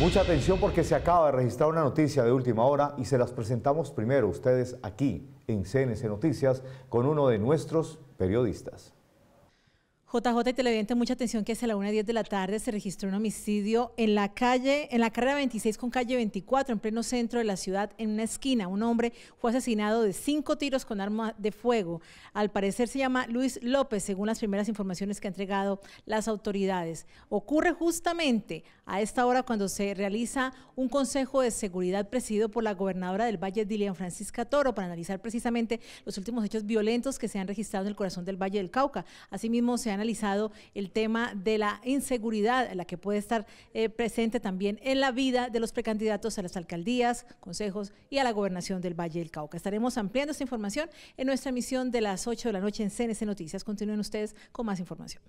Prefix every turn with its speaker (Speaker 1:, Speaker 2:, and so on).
Speaker 1: Mucha atención porque se acaba de registrar una noticia de última hora y se las presentamos primero ustedes aquí en CNC Noticias con uno de nuestros periodistas.
Speaker 2: JJ y televidente, mucha atención que hacia la 1.10 de la tarde se registró un homicidio en la calle, en la carrera 26 con calle 24, en pleno centro de la ciudad, en una esquina. Un hombre fue asesinado de cinco tiros con arma de fuego. Al parecer se llama Luis López, según las primeras informaciones que han entregado las autoridades. Ocurre justamente a esta hora cuando se realiza un consejo de seguridad presidido por la gobernadora del Valle, Dilian Francisca Toro, para analizar precisamente los últimos hechos violentos que se han registrado en el corazón del Valle del Cauca. Asimismo, se han el tema de la inseguridad, la que puede estar eh, presente también en la vida de los precandidatos a las alcaldías, consejos y a la gobernación del Valle del Cauca. Estaremos ampliando esta información en nuestra emisión de las 8 de la noche en CNC Noticias. Continúen ustedes con más información.